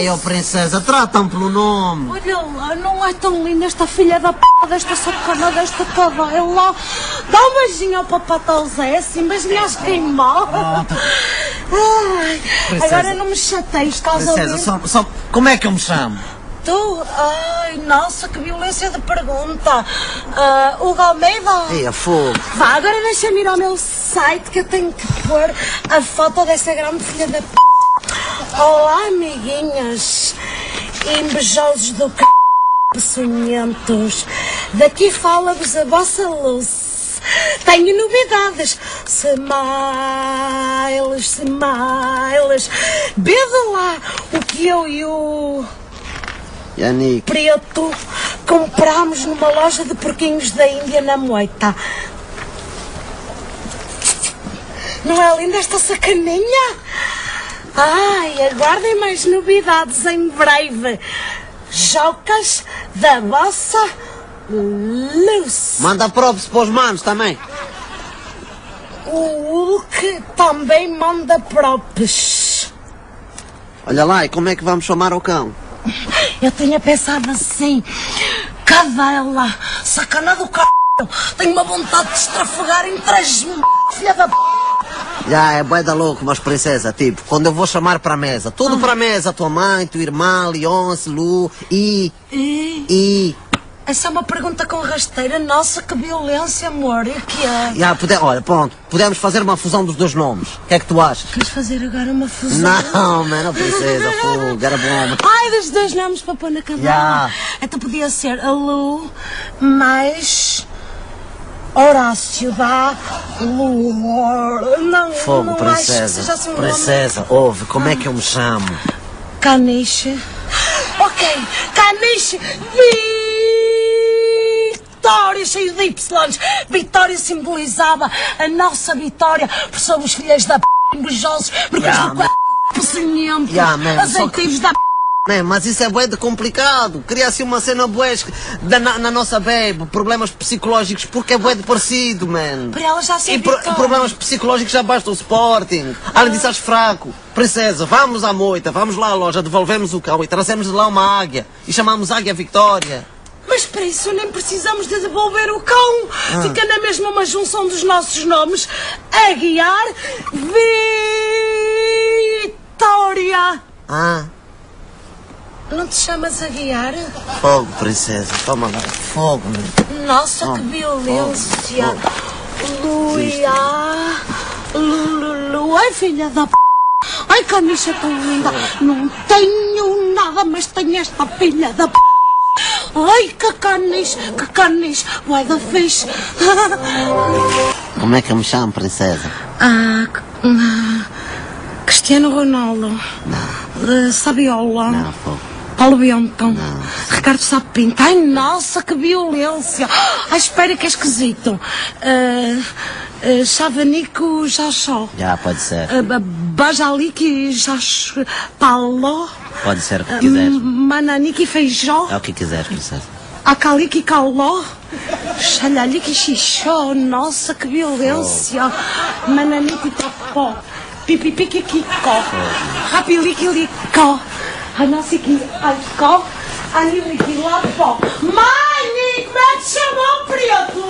Ei, oh princesa, trata-me pelo nome. Olha lá, não é tão linda esta filha da p desta sacana, desta cadela. Dá um beijinho ao papatão Zé, assim, beijinho às. Ai, Princesa. agora não me chateies, estás a Princesa, só, só, como é que eu me chamo? Tu, ai, nossa, que violência de pergunta. Ah, Hugo Almeida? Ei, a fogo. Vá, agora deixa-me ir ao meu site que eu tenho que pôr a foto dessa grande filha da p. Olá, amiguinhas, invejosos do c... peçonhentos. Daqui fala-vos a vossa luz. Tenho novidades. Smiles, smiles. Beba lá o que eu e o Yannick. preto comprámos numa loja de porquinhos da Índia na Moita. Não é linda esta sacaninha? Ai, aguardem mais novidades em breve. Jocas da vossa luz. Manda props para os manos também. O Hulk também manda props. Olha lá, e como é que vamos chamar o cão? Eu tinha pensado assim, cadela, sacana do c... Tenho uma vontade de estrafogar em três. Filha da p... Já, é bué da louco, mas princesa, tipo, quando eu vou chamar para a mesa, tudo para a mesa, tua mãe, tua irmã, Leonce, Lu, e, E... e, Essa é uma pergunta com rasteira. Nossa, que violência, amor. E o que é? já, pode, olha, pronto, podemos fazer uma fusão dos dois nomes. O que é que tu achas? Queres fazer agora uma fusão? Não, mano, princesa, fogo, era bom. Ai, dos dois nomes para pôr na cadela. Ya. Então podia ser a Lu mais Horácio da Lu. Não, Fogo, não acho que princesa, seja assim um nome. princesa, ouve, como é que eu me chamo? Caniche. Ok, Caniche. Vitória, cheio de Y. Vitória simbolizava a nossa vitória, porque somos filhas da p, invejosos, porque yeah, do c, Ya, man, azeitivos da p. Man, mas isso é bué de complicado. Cria assim uma cena bué na, na nossa baby, problemas psicológicos, porque é bué de parecido, man. Para ela já ser E, pro- Vitória. problemas psicológicos já basta o Sporting. Além disso, és fraco. Princesa, vamos à moita, vamos lá à loja, devolvemos o cão e trazemos de lá uma águia. E chamamos Águia Victória. Mas para isso nem precisamos de devolver o cão. Ah. Fica na mesma uma junção dos nossos nomes. Aguiar Vitória. Ah, Não te chamas Aguiar? fogo, princesa. Toma lá. Fogo, man. Nossa, que Fogo, violência. fogo, Luia. Lulu. Ai, filha da p. Ai, camisa tão linda. Não tenho nada, mas tenho esta filha da p. Ai, que canis, que canis. Vai da fixe. Como é que eu me chamo, princesa? Ah, ah, Cristiano Ronaldo. Não. Sabiola. Não, fogo. Paulo Bento. Ricardo Sapinto. Ai, nossa, que violência. Ai, espera que é esquisito. Uh, uh, Chavanico Jachó. Já, pode ser. Uh, Bajalique Jachó. Paulo. Pode ser o que quiseres. Mananique Feijó. É o que quiseres, princesa. Acalique Caló. Xalhalique Xixó. Nossa, que violência. Mananique Tapó. Pipipique Kiko. Rapilique Licó. Anasique Alcó. Anilique Lapó. Mãe, como é que chamou, preto?